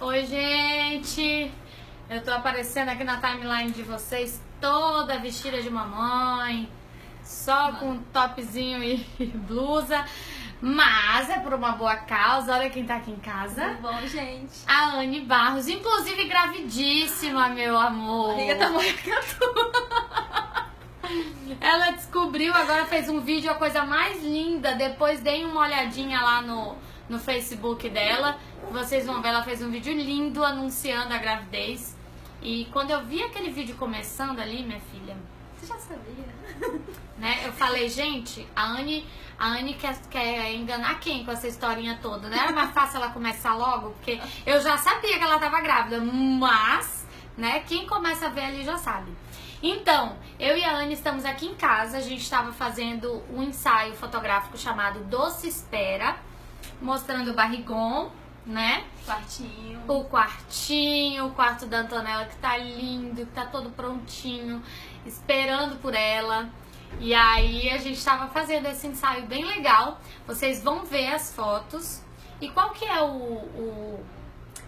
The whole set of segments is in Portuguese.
Oi, gente! Eu tô aparecendo aqui na timeline de vocês toda vestida de mamãe, só com topzinho e blusa. Mas é por uma boa causa. Olha quem tá aqui em casa. Tudo bom, gente? A Anne Barros, inclusive gravidíssima, meu amor. A barriga tá maior Ela descobriu, agora fez um vídeo, a coisa mais linda. Depois deem uma olhadinha lá no, no Facebook dela. Vocês vão ver, ela fez um vídeo lindo anunciando a gravidez. E quando eu vi aquele vídeo começando ali, minha filha, Você já sabia? né? Eu falei, gente, a Anne, a Anne quer, quer enganar quem com essa historinha toda, né? Era mais fácil ela começar logo, porque eu já sabia que ela tava grávida, mas, né, quem começa a ver ali já sabe. Então, eu e a Anne estamos aqui em casa, a gente estava fazendo um ensaio fotográfico chamado Doce Espera, mostrando o barrigon, né? Quartinho. o quartinho, o quarto da Antonella que tá lindo, que tá todo prontinho, esperando por ela. E aí a gente tava fazendo esse ensaio bem legal. Vocês vão ver as fotos. E qual que é o, o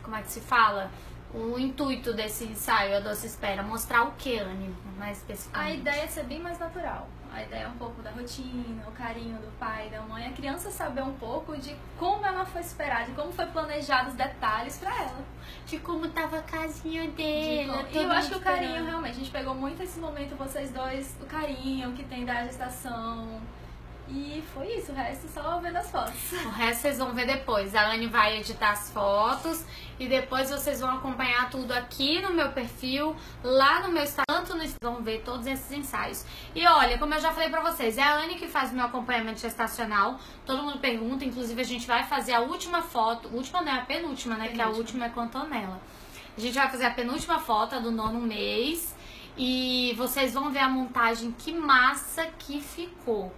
como é que se fala? O intuito desse ensaio, a Doce Espera? Mostrar o que, Anne, mais A especificamente? ideia é ser bem mais natural. A ideia é um pouco da rotina, o carinho do pai, da mãe. A criança saber um pouco de como ela foi esperada, de como foi planejado os detalhes pra ela. De como tava a casinha De dele. como- E eu acho que o carinho, realmente, a gente pegou muito esse momento, vocês dois, o carinho que tem da gestação. E foi isso, o resto só vendo as fotos. O resto vocês vão ver depois. A Anne vai editar as fotos e depois vocês vão acompanhar tudo aqui no meu perfil, lá no meu Instagram, tanto no Instagram, vão ver todos esses ensaios. E olha, como eu já falei pra vocês, é a Anne que faz meu acompanhamento gestacional. Todo mundo pergunta, inclusive a gente vai fazer a última foto, última não é a penúltima, né? Que a Penúltima. última é com a Antonella. A gente vai fazer a penúltima foto do nono mês e vocês vão ver a montagem, que massa que ficou.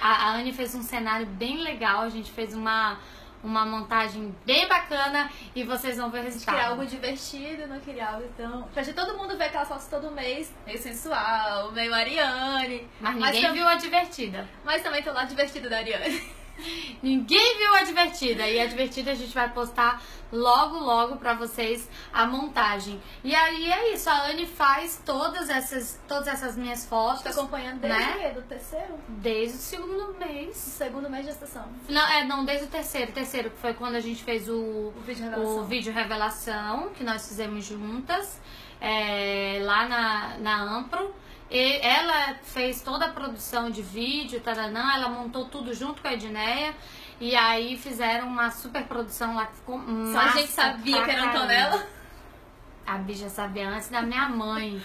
A Anne fez um cenário bem legal, a gente fez uma, uma montagem bem bacana e vocês vão ver o resultado. queria algo divertido, não queria algo tão. Pra gente todo mundo ver aquelas fotos todo mês, meio sensual, meio Ariane. Mas Mas ninguém tam- viu a divertida. Mas também tem o lado divertido da Ariane. Ninguém viu a divertida. E a divertida a gente vai postar logo, logo pra vocês a montagem. E aí é isso, a Anne faz todas essas, todas essas minhas fotos Tá acompanhando desde Né? o quê? Do terceiro? desde o segundo Do mês. segundo mês de gestação. Não, é, não, desde o terceiro. Terceiro, que foi quando a gente fez o, O vídeo de revelação. o vídeo revelação que nós fizemos juntas é, lá na, na Ampro. E ela fez toda a produção de vídeo, taranã, ela montou tudo junto com a Edneia. E aí fizeram uma super produção lá que ficou Só massa a gente sabia que era. Antonella. A bicha sabia antes da minha mãe.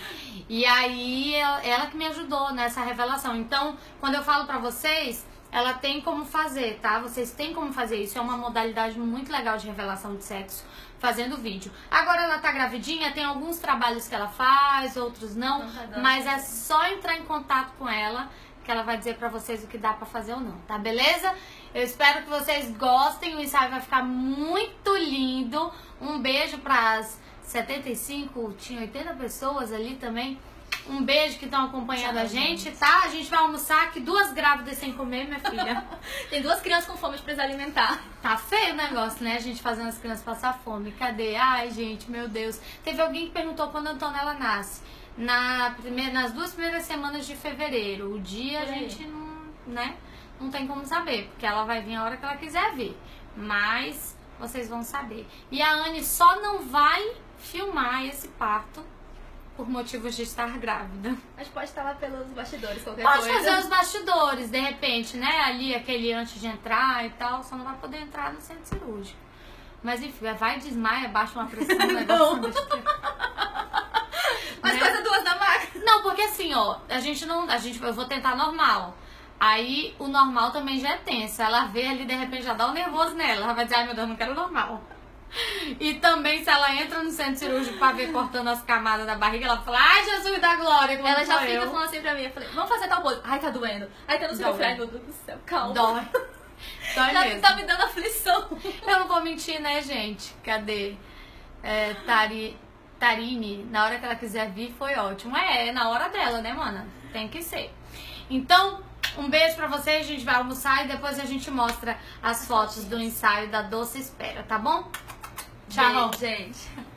E aí ela, ela que me ajudou nessa revelação. Então, quando eu falo pra vocês, ela tem como fazer, tá? Vocês têm como fazer isso. É uma modalidade muito legal de revelação de sexo, fazendo vídeo. Agora ela tá gravidinha, tem alguns trabalhos que ela faz, outros não, Não tá mas é só entrar em contato com ela que ela vai dizer pra vocês o que dá pra fazer ou não, tá beleza? Eu espero que vocês gostem, o ensaio vai ficar muito lindo. Um beijo pras 75, tinha 80 pessoas ali também. Um beijo que estão acompanhando a gente, tá? A gente vai almoçar aqui duas grávidas sem comer, minha filha. Tem duas crianças com fome eles alimentar. Tá feio o negócio, né? A gente fazendo as crianças passar fome. Cadê? Ai, gente, meu Deus. Teve alguém que perguntou quando a Antonella nasce. Na primeira, nas duas primeiras semanas de fevereiro. O dia a gente não, né? Não tem como saber, porque ela vai vir a hora que ela quiser vir. Mas vocês vão saber. E a Anne só não vai filmar esse parto por motivos de estar grávida. Gente pode estar lá pelos bastidores, qualquer Pode coisa. fazer os bastidores, de repente, né? Ali, aquele antes de entrar e tal, só não vai poder entrar no centro cirúrgico. Mas enfim, vai, desmaia, baixa uma pressão, o negócio deixa Mas né? coisa duas da maca. Não, porque assim, ó, a gente não. A gente, eu vou tentar normal. Aí o normal também já é tenso. Ela vê ali, de repente, já dá um nervoso nela. Ela vai dizer, ai meu Deus, não quero normal. E também, se ela entra no centro cirúrgico pra ver cortando as camadas da barriga, ela fala, ai Jesus da glória, como Ela já fica eu. falando assim pra mim. Eu falei, vamos fazer tal coisa. Ai, tá doendo. Ai, tá no seu. Ai, meu Deus do céu, calma. Dói. Dói Já mesmo. tá me dando aflição. Eu não vou mentir, né, gente? Cadê? É, Tari, Tarine, na hora que ela quiser vir, foi ótimo. É, é na hora dela, né, mana? Tem que ser. Então, um beijo pra vocês, a gente vai almoçar e depois a gente mostra as fotos do ensaio da Doce Espera, tá bom? Tchau. Beijo, gente.